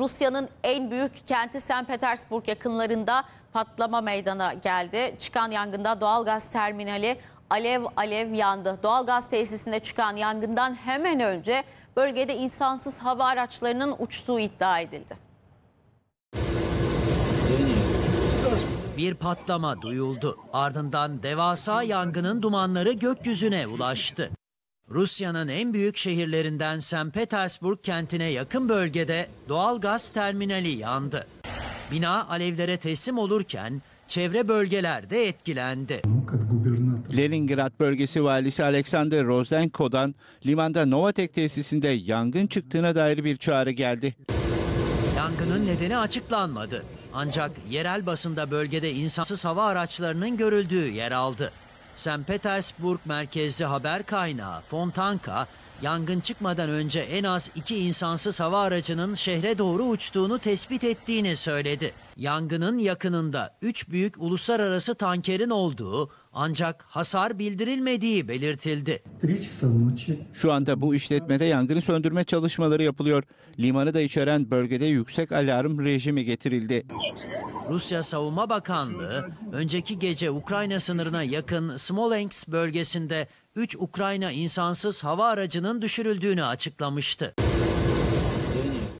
Rusya'nın en büyük kenti St. Petersburg yakınlarında patlama meydana geldi. Çıkan yangında doğalgaz terminali alev alev yandı. Doğalgaz tesisinde çıkan yangından hemen önce bölgede insansız hava araçlarının uçtuğu iddia edildi. Bir patlama duyuldu. Ardından devasa yangının dumanları gökyüzüne ulaştı. Rusya'nın en büyük şehirlerinden St. Petersburg kentine yakın bölgede doğal gaz terminali yandı. Bina alevlere teslim olurken çevre bölgeler de etkilendi. Leningrad bölgesi valisi Alexander Rozenko'dan limanda Novatek tesisinde yangın çıktığına dair bir çağrı geldi. Yangının nedeni açıklanmadı. Ancak yerel basında bölgede insansız hava araçlarının görüldüğü yer aldı. St. Petersburg merkezli haber kaynağı Fontanka, yangın çıkmadan önce en az iki insansız hava aracının şehre doğru uçtuğunu tespit ettiğini söyledi. Yangının yakınında üç büyük uluslararası tankerin olduğu ancak hasar bildirilmediği belirtildi. Şu anda bu işletmede yangını söndürme çalışmaları yapılıyor. Limanı da içeren bölgede yüksek alarm rejimi getirildi. Rusya Savunma Bakanlığı önceki gece Ukrayna sınırına yakın Smolensk bölgesinde 3 Ukrayna insansız hava aracının düşürüldüğünü açıklamıştı.